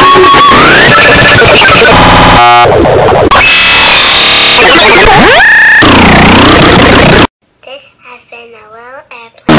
This has been a little airplane.